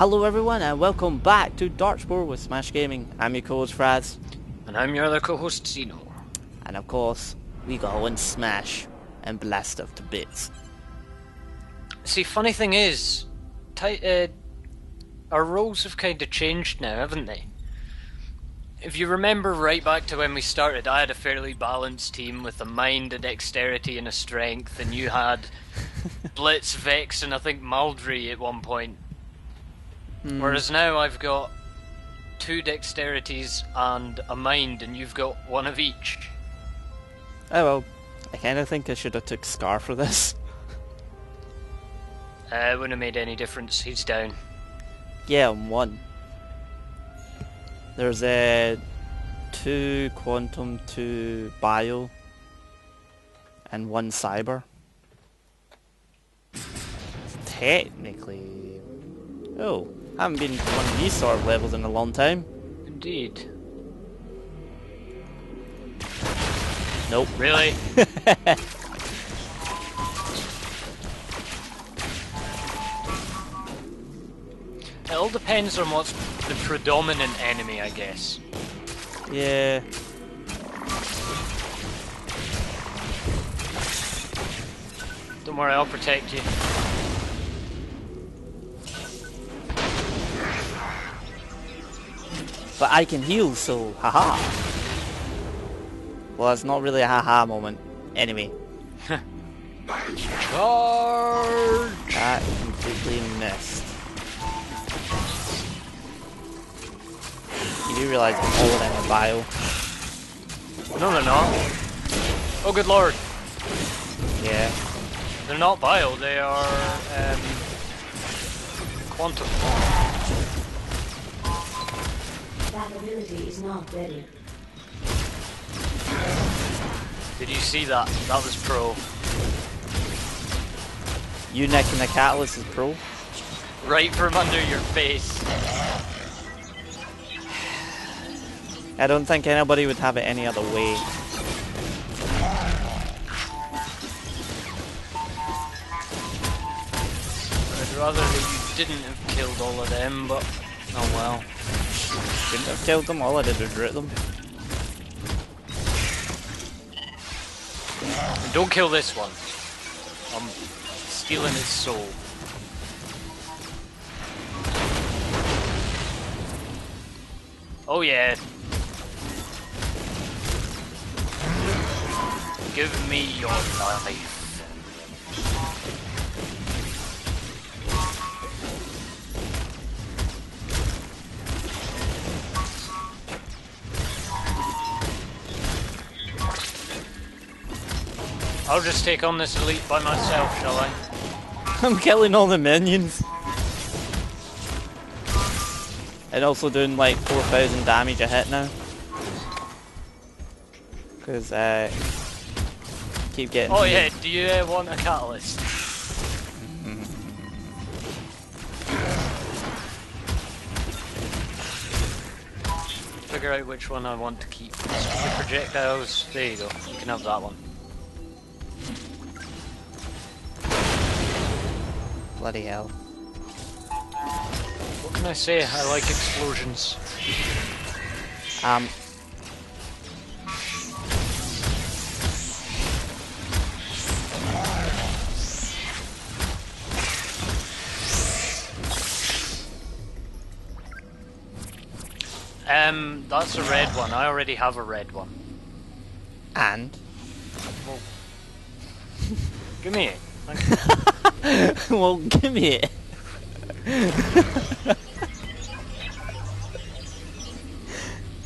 Hello everyone and welcome back to Darkspore with Smash Gaming. I'm your co-host Fraz. And I'm your other co-host Xeno. And of course, we go and smash and blast stuff to bits. See, funny thing is, uh, our roles have kind of changed now, haven't they? If you remember right back to when we started, I had a fairly balanced team with a mind, a dexterity, and a strength, and you had Blitz, Vex, and I think Maldry at one point. Mm. Whereas now I've got two dexterities and a mind, and you've got one of each. Oh well, I kind of think I should have took Scar for this. Uh, it wouldn't have made any difference. He's down. Yeah, one. There's a two quantum, two bio, and one cyber. Technically, oh, I haven't been to one of these sort of levels in a long time. Indeed. Nope. Really? it all depends on what's the predominant enemy, I guess. Yeah. Don't worry, I'll protect you. But I can heal, so haha. Well, it's not really a haha moment. Anyway. Charge! That completely missed. You do realise all of them are bio. No, they're not. Oh, good lord. Yeah. They're not bio, they are um, quantum. That ability is not ready. Did you see that? That was pro. You necking the catalyst is pro? Right from under your face. I don't think anybody would have it any other way. I'd rather that you didn't have killed all of them, but oh well. Couldn't have killed them, all I did was root them. Don't kill this one. I'm stealing his soul. Oh yeah. Give me your life. I'll just take on this elite by myself, shall I? I'm killing all the minions. And also doing like 4,000 damage a hit now. Because, uh, keep getting... Oh yeah, do you uh, want a catalyst? Figure out which one I want to keep. The projectiles, there you go, you can have that one. Bloody hell. What can I say? I like explosions. Um. Um, that's a red one. I already have a red one. And? Well, give me it. well, give me it.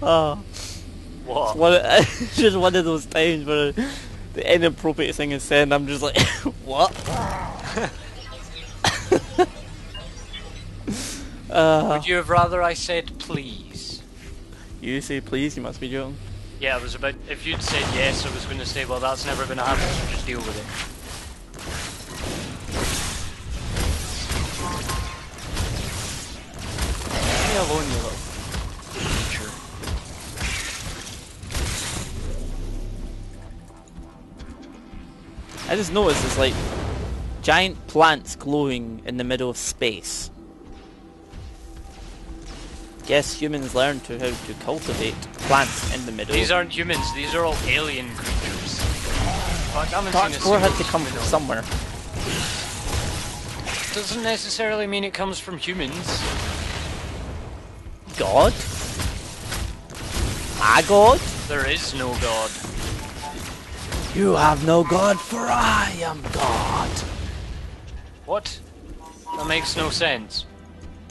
oh. What? One, it's just one of those times where the inappropriate thing is said and I'm just like, what? uh, Would you have rather I said please? You say please, you must be joking. Yeah, I was about, if you'd said yes, I was going to say, well that's never going to happen, so just deal with it. Me alone, you little creature. I just noticed there's like giant plants glowing in the middle of space. Guess humans learned to how to cultivate plants in the middle. These aren't humans, these are all alien creatures. Fuck, I haven't Thought seen a spore had to come from somewhere. Doesn't necessarily mean it comes from humans. God? My God? There is no god. You have no God, for I am God. What? That makes no sense.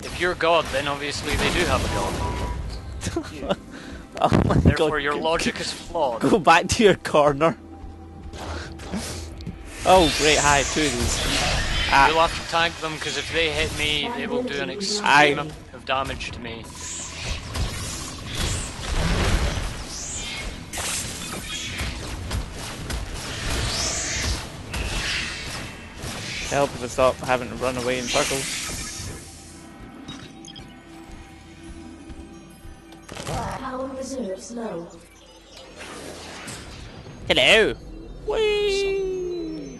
If you're god, then obviously they do have a god. Oh my Therefore, God. your logic is flawed. Go back to your corner. oh, great, hi, two of these. Ah, You'll have to tank them because if they hit me, they will do an extreme I- of damage to me. help if I stop having to run away in circles. Power reserves low. Hello. Whee!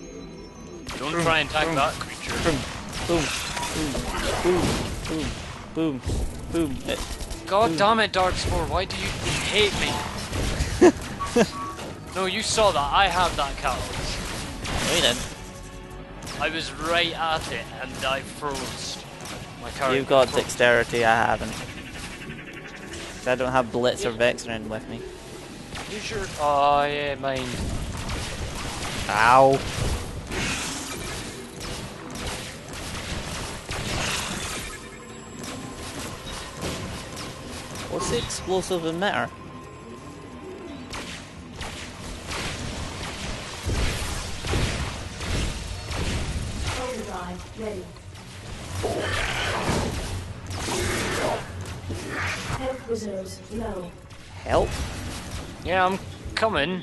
Don't try and tank that creature. Boom, boom, boom, boom, boom, boom. Boom. Eh, God damn it, Darkspore, why do you hate me? no, you saw that. I have that catalyst. wait then. I was right at it and I froze. My character You've got froze. dexterity, I haven't. I don't have Blitz or Vex around with me. Use your. Oh, yeah, mine. Ow. Explosive? Overdrive ready. Help? Yeah, I'm coming.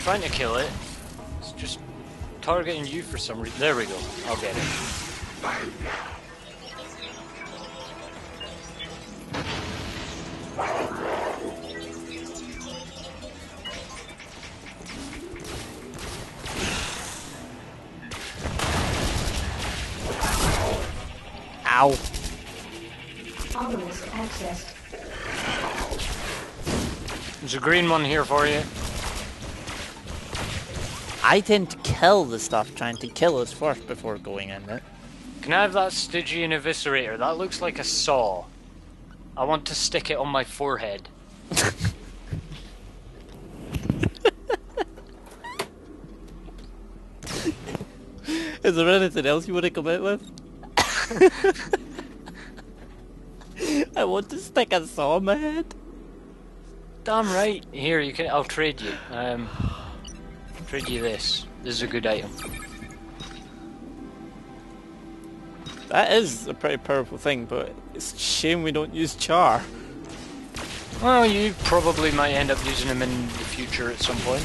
Trying to kill it. It's just targeting you for some reason. There we go. I'll get it. Ow. Obelisk accessed. There's a green one here for you. I tend to kill the stuff trying to kill us first before going in it. Can I have that Stygian Eviscerator? That looks like a saw. I want to stick it on my forehead. Is there anything else you want to come out with? I want to stick a saw in my head. Damn right. Here, you can. I'll trade you. Um, trade you this. This is a good item. That is a pretty powerful thing, but it's a shame we don't use char. Well, you probably might end up using them in the future at some point.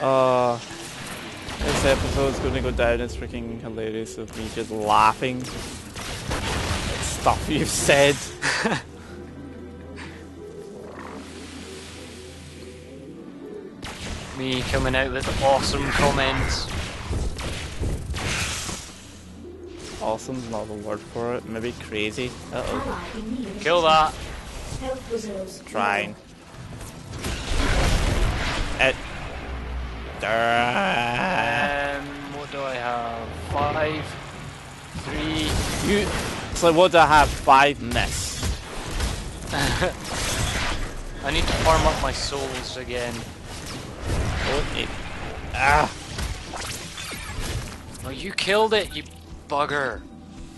Uh, this episode's gonna go down as freaking hilarious of me just laughing at stuff you've said. Me coming out with awesome comments. Awesome's not the word for it. Maybe crazy. Uh oh. Ally in need of Kill that. Trying. low. It. Durr. Um, what do I have? Five, three. You. So what do I have? Five miss. I need to farm up my souls again. Oh. Ah. Oh, you killed it, you bugger.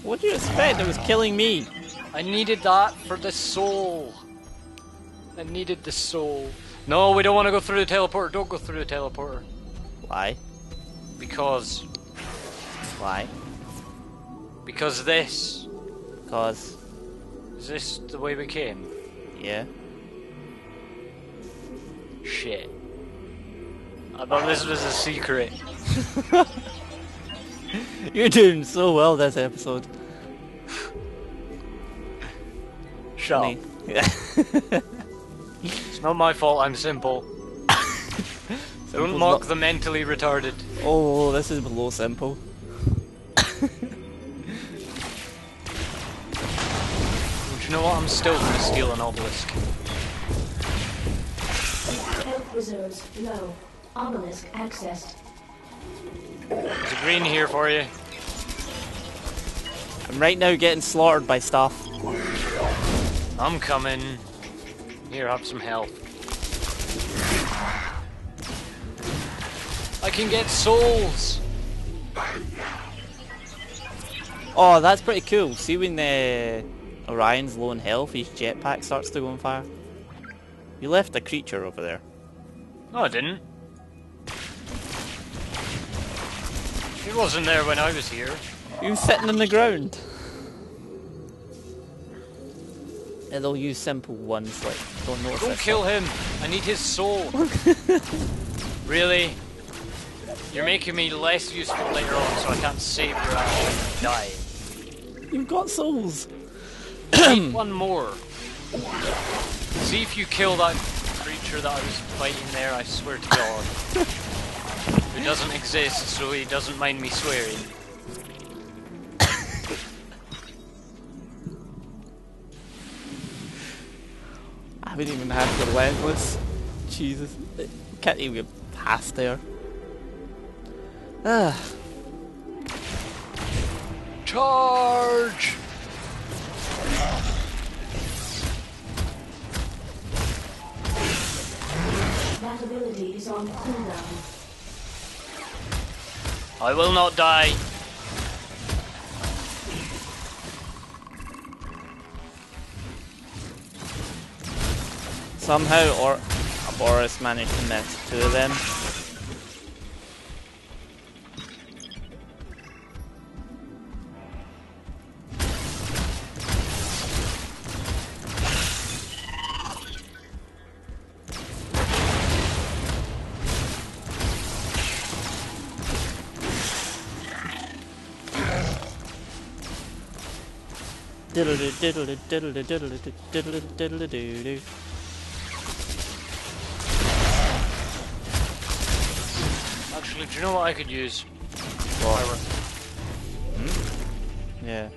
What do you expect? It was killing me. I needed that for the soul. I needed the soul. No, we don't want to go through the teleporter. Don't go through the teleporter. Why? Because. Why? Because this. Cause. Is this the way we came? Yeah. Shit. I thought this was a secret. You're doing so well this episode. Shut Funny. up. Yeah. It's not my fault, I'm simple. Don't mock not- the mentally retarded. Oh, this is below simple. You know what? I'm still gonna steal an obelisk. Health reserves low. Obelisk accessed. There's a green here for you. I'm right now getting slaughtered by stuff. I'm coming. Here, have some health. I can get souls. Oh, that's pretty cool. See when the Orion's low in health, his jetpack starts to go on fire? You left a creature over there. No, I didn't. He wasn't there when I was here. He was sitting on the ground. And they'll use simple ones like don't notice Don't kill him. I need his soul. really? You're making me less useful later on, so I can't save your ass die. You've got souls. One more. See if you kill that creature that I was fighting there, I swear to God. it doesn't exist, so he doesn't mind me swearing. I haven't even had relentless. Jesus. Can't even get past there. Ah. Charge! That ability is on cooldown. I will not die. Somehow or Boris managed to miss two of them. Actually, do you know what I could use? What? Pyro. Hmm? Yeah.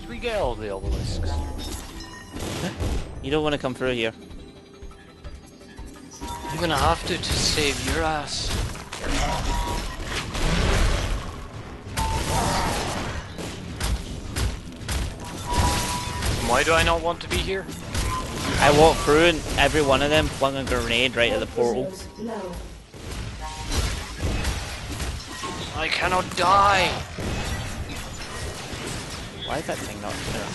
Did we get all the obelisks? You don't want to come through here. I'm gonna have to to save your ass. Why do I not want to be here? I walked through and every one of them flung a grenade right at the portal. I cannot die. Why is that thing not there?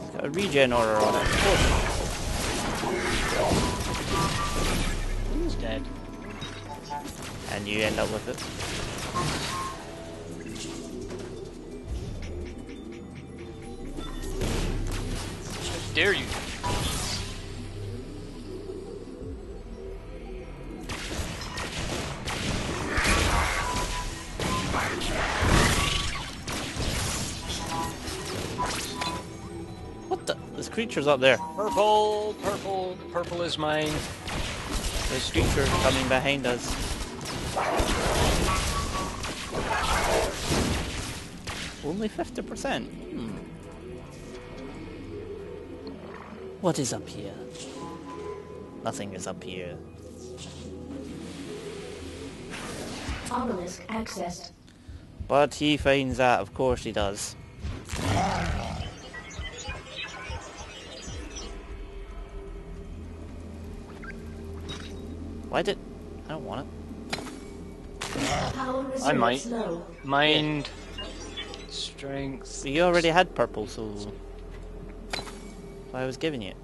It's got a regen order on it. He's dead. And you end up with it. Dare you? What the? This creatures up there. Purple, purple, purple is mine. There's creatures coming behind us. Only 50%? Hmm. What is up here? Nothing is up here. Obelisk accessed. But he finds that, of course he does. Why did... I don't want it. I might. low. Mind, strength. You already had purple, so... so I was giving you.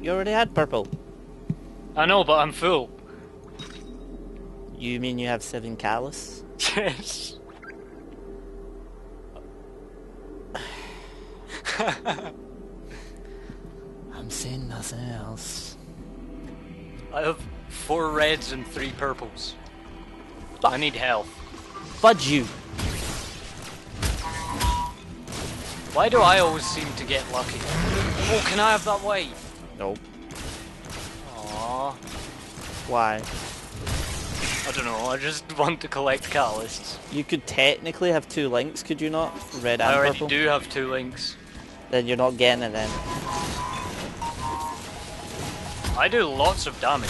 You already had purple. I know, but I'm full. You mean you have seven callus? Yes. I'm saying nothing else. I have four reds and three purples. I need health. Fudge you! Why do I always seem to get lucky? Oh, can I have that white? Nope. Aww. Why? I don't know, I just want to collect catalysts. You could technically have two links, could you not? Red and I already purple. do have two links. Then you're not getting it then. I do lots of damage.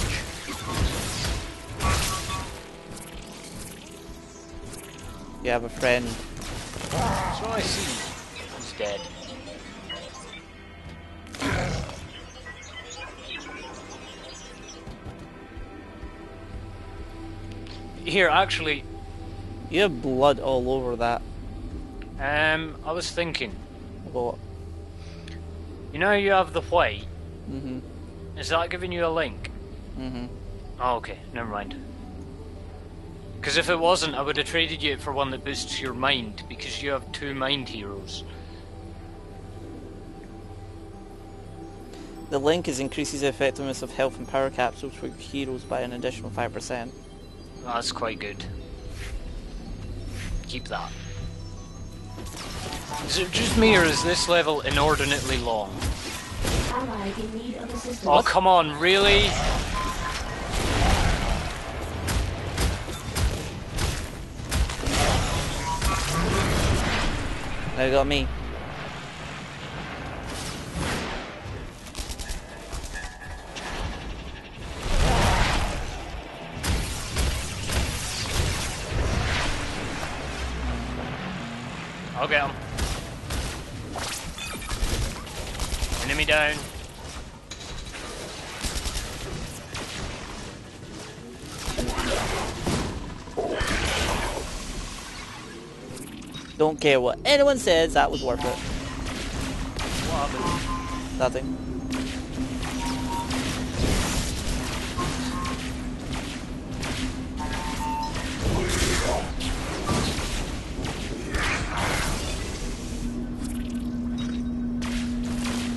You have a friend. So I see. Dead. Here, actually, You have blood all over that. um, I was thinking, What? you know you have the white? Mhm. Is that giving you a link? Mhm. Oh, okay, never mind. Because if it wasn't, I would have traded you for one that boosts your mind, because you have two mind heroes. The link is increases the effectiveness of health and power capsules for heroes by an additional five percent. That's quite good. Keep that. Is it just me, or is this level inordinately long? Ally in need of assistance. Oh, come on, really? Now you got me. Don't care what anyone says, that was worth it. What happened? Nothing.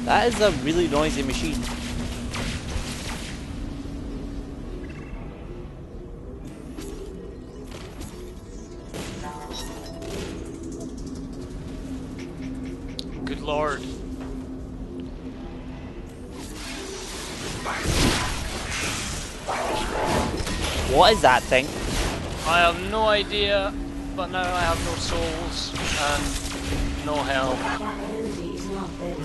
That is a really noisy machine. What is that thing? I have no idea, but now I have no souls and no health. That ability is not ready.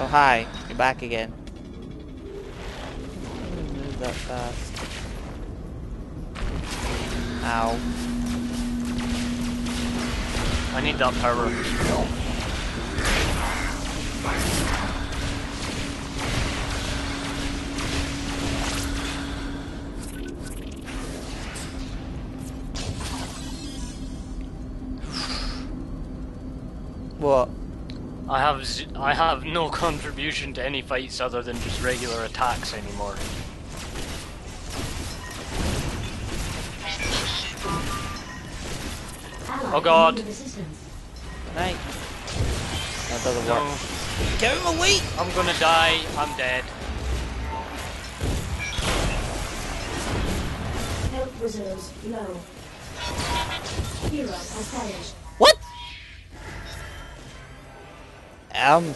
Oh hi, you're back again. That fast. Ow. I need that power. What? I have z- I have no contribution to any fights other than just regular attacks anymore. Oh, God. in need of assistance. Night. That doesn't No, work. Get out of my way! I'm gonna die. I'm dead. Health reserves low. Hero has perished. What? Um.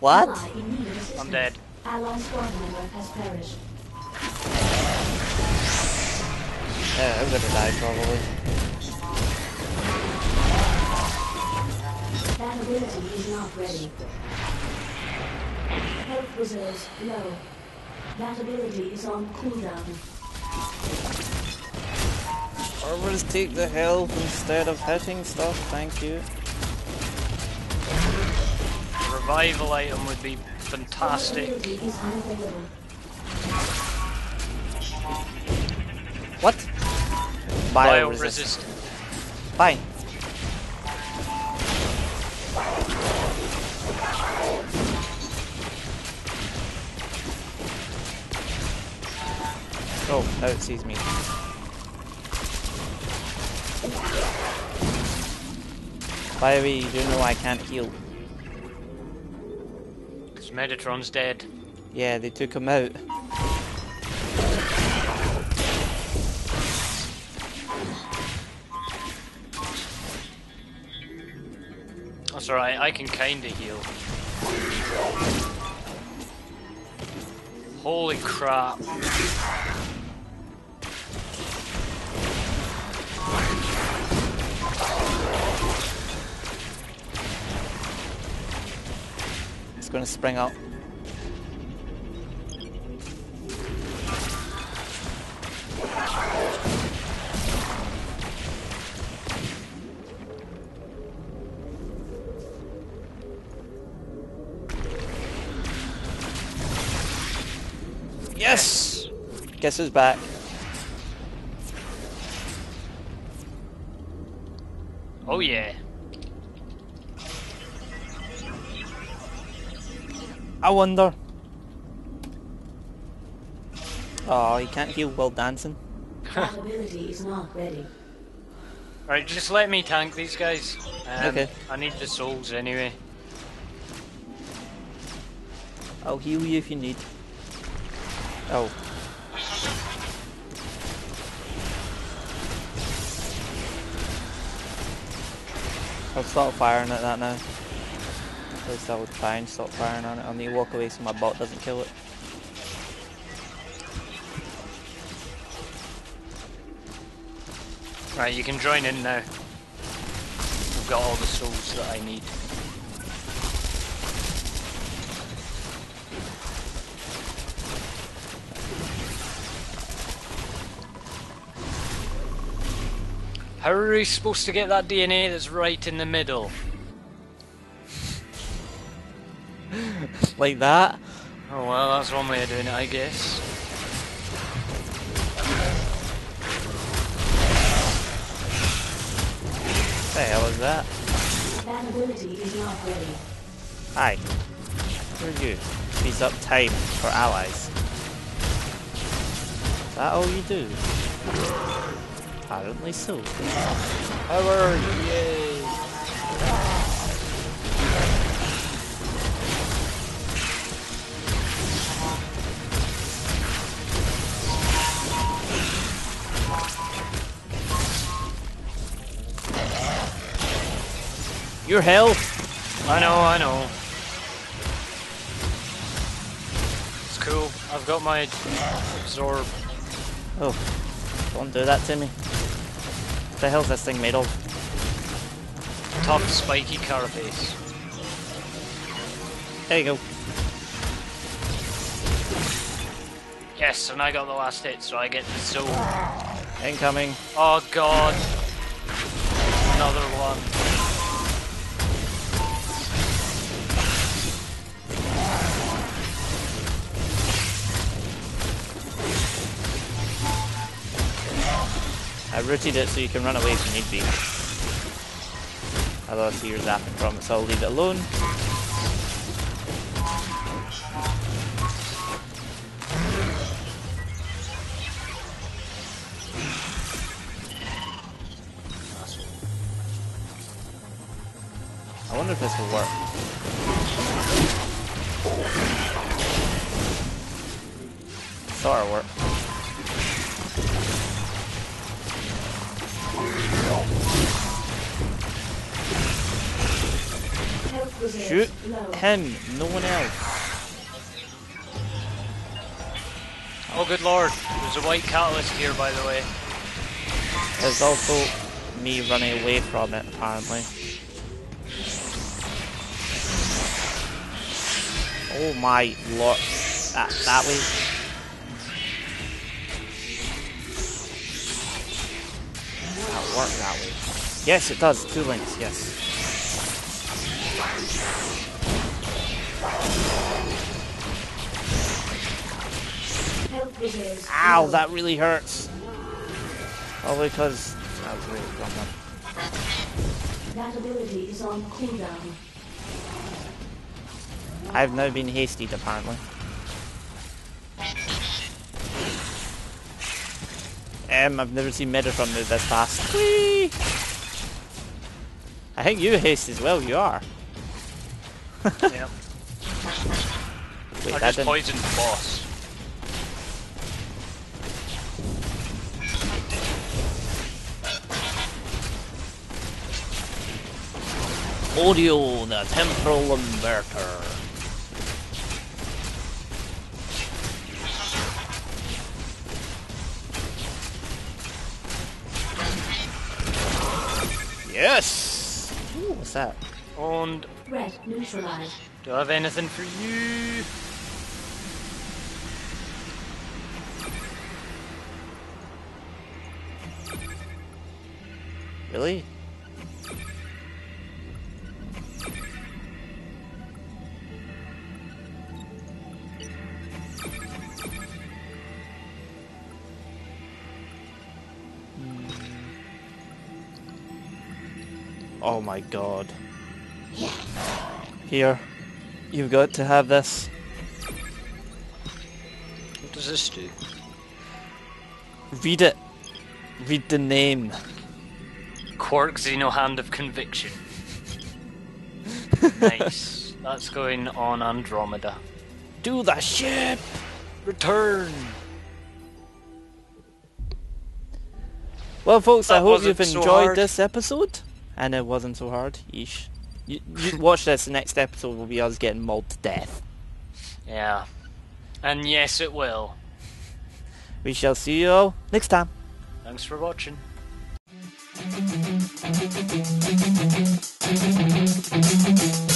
What? Ally in need of assistance. I'm dead. Ally squad member has perished. Yeah, I'm gonna die probably. That ability is not ready. Health reserves low. That ability is on cooldown. Always take the health instead of hitting stuff, thank you. A revival item would be That fantastic. Bio resist. Fine. Oh, now it sees me. By the way, you do know I can't heal. Because Metatron's dead. Yeah, they took him out. That's alright, I can kinda heal. Holy crap. It's gonna spring up. Guess who's back? Oh yeah. I wonder. Oh, he can't heal while dancing. That ability is not ready. Right, just let me tank these guys. Um, Okay. I need the souls anyway. I'll heal you if you need. Oh. I'll stop firing at that now. At least I will try and stop firing on it. I'll need to walk away so my bot doesn't kill it. Right, you can join in now. I've got all the souls that I need. How are we supposed to get that DNA that's right in the middle? Like that? Oh well, that's one way of doing it, I guess. The hell is that? That ability is not ready. Hi. Who are you? Speeds up time for allies. Is that all you do? Apparently so. Power! Yay! Your health! I know, I know. It's cool. I've got my absorb. Oh, don't do that to me. What the hell's this thing made of? Tough, spiky carapace. There you go. Yes, and I got the last hit, so I get the soul. Incoming. Oh god. Another one. Rooted it so you can run away if you need be. Although I see you're zapping from it, so I'll leave it alone. I wonder if this will work. Sort of work. Shoot him, no one else. Oh good lord. There's a white catalyst here by the way. There's also me running away from it, apparently. Oh my lord. That, that way. That work that way. Yes, it does. Two links, yes. Ow, that really hurts. Probably because that was really wrong one. That ability is on cooldown. I've now been hasted, apparently. Um, I've never seen Metatron move this fast. Whee! I think you haste as well, you are. Yep. Wait, I that just didn't... poisoned the boss. Audio, the temporal inverter. Yes! Ooh, what's that? And Threat neutralized. do I have anything for you? Really? Hmm. Oh my god. Here. You've got to have this. What does this do? Read it. Read the name. Quark Xeno Hand of Conviction. nice. That's going on Andromeda. Do the ship! Return! Well, folks, I hope you've enjoyed hard. this episode. And it wasn't so hard. Yeesh. You, you watch this. The next episode will be us getting mauled to death. Yeah. And yes, it will. We shall see you all next time. Thanks for watching. Thank you.